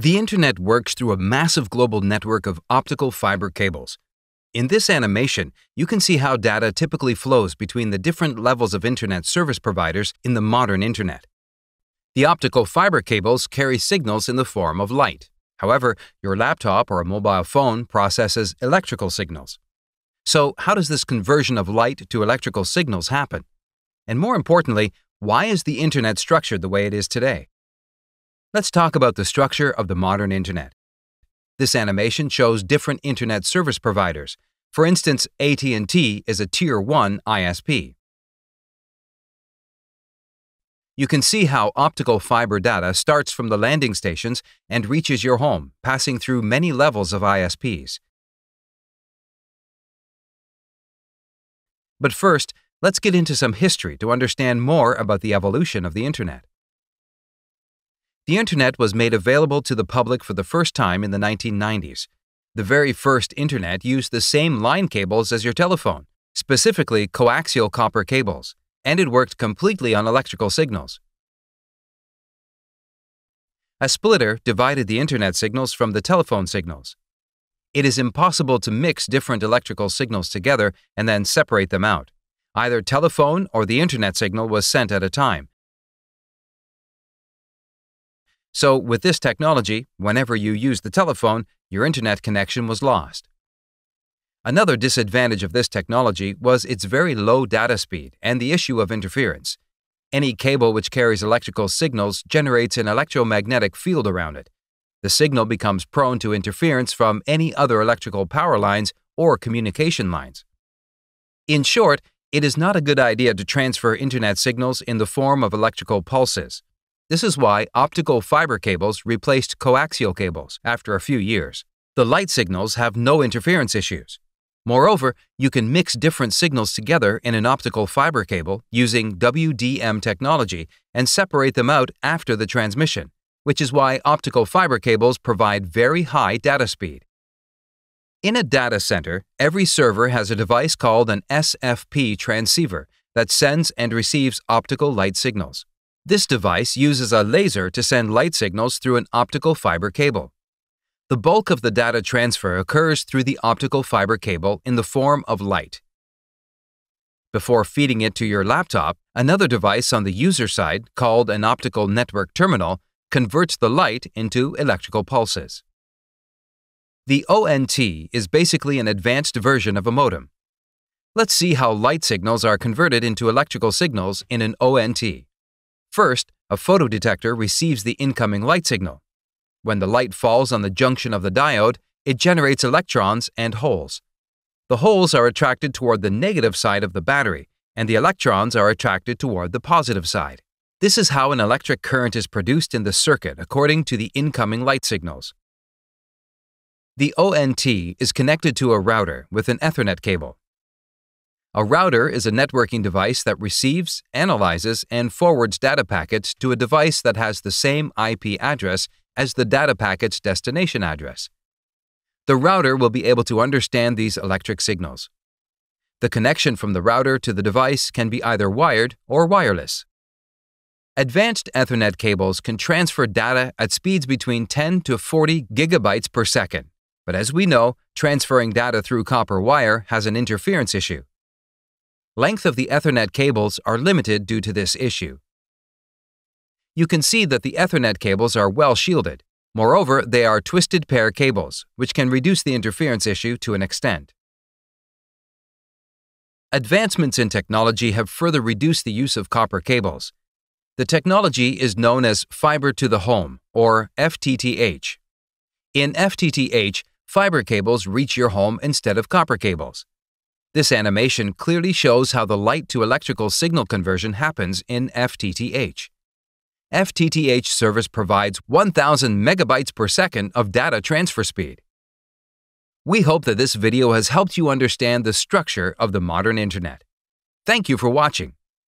The Internet works through a massive global network of optical fiber cables. In this animation, you can see how data typically flows between the different levels of Internet service providers in the modern Internet. The optical fiber cables carry signals in the form of light. However, your laptop or a mobile phone processes electrical signals. So, how does this conversion of light to electrical signals happen? And more importantly, why is the Internet structured the way it is today? Let's talk about the structure of the modern Internet. This animation shows different Internet service providers. For instance, AT&T is a Tier 1 ISP. You can see how optical fiber data starts from the landing stations and reaches your home, passing through many levels of ISPs. But first, let's get into some history to understand more about the evolution of the Internet. The Internet was made available to the public for the first time in the 1990s. The very first Internet used the same line cables as your telephone, specifically coaxial copper cables, and it worked completely on electrical signals. A splitter divided the Internet signals from the telephone signals. It is impossible to mix different electrical signals together and then separate them out. Either telephone or the Internet signal was sent at a time, so, with this technology, whenever you used the telephone, your internet connection was lost. Another disadvantage of this technology was its very low data speed and the issue of interference. Any cable which carries electrical signals generates an electromagnetic field around it. The signal becomes prone to interference from any other electrical power lines or communication lines. In short, it is not a good idea to transfer internet signals in the form of electrical pulses. This is why optical fiber cables replaced coaxial cables after a few years. The light signals have no interference issues. Moreover, you can mix different signals together in an optical fiber cable using WDM technology and separate them out after the transmission, which is why optical fiber cables provide very high data speed. In a data center, every server has a device called an SFP transceiver that sends and receives optical light signals. This device uses a laser to send light signals through an optical fiber cable. The bulk of the data transfer occurs through the optical fiber cable in the form of light. Before feeding it to your laptop, another device on the user side, called an optical network terminal, converts the light into electrical pulses. The ONT is basically an advanced version of a modem. Let's see how light signals are converted into electrical signals in an ONT. First, a photodetector receives the incoming light signal. When the light falls on the junction of the diode, it generates electrons and holes. The holes are attracted toward the negative side of the battery, and the electrons are attracted toward the positive side. This is how an electric current is produced in the circuit according to the incoming light signals. The ONT is connected to a router with an Ethernet cable. A router is a networking device that receives, analyzes, and forwards data packets to a device that has the same IP address as the data packet's destination address. The router will be able to understand these electric signals. The connection from the router to the device can be either wired or wireless. Advanced Ethernet cables can transfer data at speeds between 10 to 40 gigabytes per second. But as we know, transferring data through copper wire has an interference issue. Length of the Ethernet cables are limited due to this issue. You can see that the Ethernet cables are well shielded. Moreover, they are twisted pair cables, which can reduce the interference issue to an extent. Advancements in technology have further reduced the use of copper cables. The technology is known as Fiber to the Home, or FTTH. In FTTH, fiber cables reach your home instead of copper cables. This animation clearly shows how the light to electrical signal conversion happens in FTTH. FTTH service provides 1000 megabytes per second of data transfer speed. We hope that this video has helped you understand the structure of the modern internet. Thank you for watching.